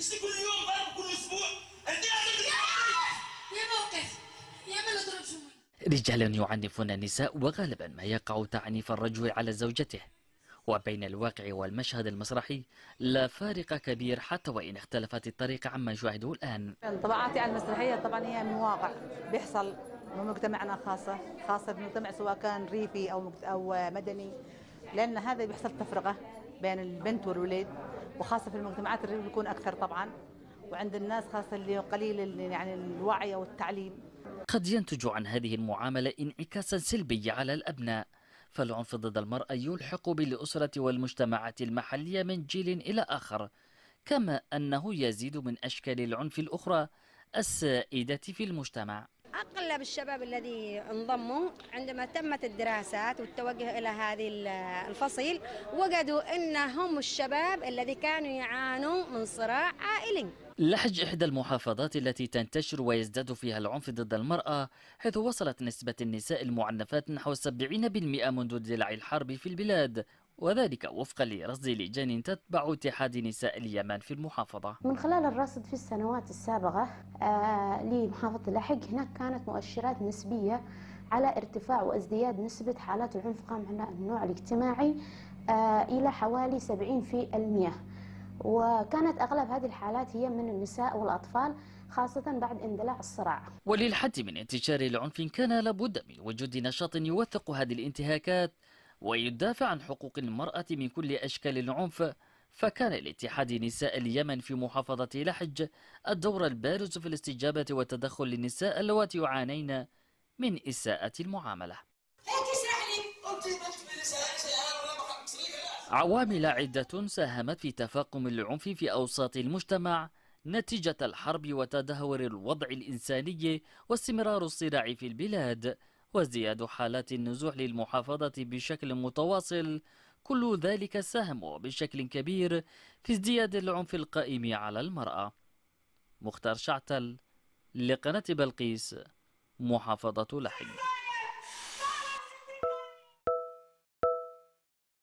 إيش كل يوم ضرب كل أسبوع. أنت لازم يا موقف! يا ما نضرب رجال يعنفون النساء وغالبا ما يقع تعنيف الرجل على زوجته. وبين الواقع والمشهد المسرحي لا فارق كبير حتى وإن اختلفت الطريقة عما نشاهده الآن. انطباعاتي على المسرحية طبعا هي من واقع. بيحصل بمجتمعنا خاصة خاصة في المجتمع سواء كان ريفي أو مجت- أو مدني. لأن هذا بيحصل تفرقة بين البنت والولد. وخاصة في المجتمعات الريف بيكون أكثر طبعا وعند الناس خاصة اللي قليل يعني الوعي والتعليم قد ينتج عن هذه المعاملة انعكاسا سلبيا على الأبناء فالعنف ضد المرأة يلحق بالأسرة والمجتمعات المحلية من جيل إلى آخر كما أنه يزيد من أشكال العنف الأخرى السائدة في المجتمع. أغلب الشباب الذي انضموا عندما تمت الدراسات والتوجه إلى هذه ال- الفصيل وجدوا أنهم الشباب الذي كانوا يعانوا من صراع عائلي. لحج إحدى المحافظات التي تنتشر ويزداد فيها العنف ضد المرأة حيث وصلت نسبة النساء المعنفات نحو 70% منذ اندلاع الحرب في البلاد. وذلك وفقا لرصد لجان تتبع اتحاد نساء اليمن في المحافظة. من خلال الرصد في السنوات السابقة آه، لمحافظة لحج هناك كانت مؤشرات نسبية على ارتفاع وازدياد نسبة حالات العنف قام على النوع الاجتماعي آه، إلى حوالي 70% وكانت أغلب هذه الحالات هي من النساء والأطفال خاصة بعد اندلاع الصراع. وللحد من انتشار العنف كان لابد من وجود نشاط يوثق هذه الانتهاكات ويدافع عن حقوق المرأة من كل أشكال العنف فكان لاتحاد نساء اليمن في محافظة لحج الدور البارز في الاستجابة والتدخل للنساء اللواتي يعانين من إساءة المعاملة. عوامل عدة ساهمت في تفاقم العنف في أوساط المجتمع نتيجة الحرب وتدهور الوضع الإنساني واستمرار الصراع في البلاد وازدياد حالات النزوح للمحافظة بشكل متواصل كل ذلك ساهم بشكل كبير في ازدياد العنف القائم على المرأة. مختار شعتل لقناة بلقيس محافظة لحج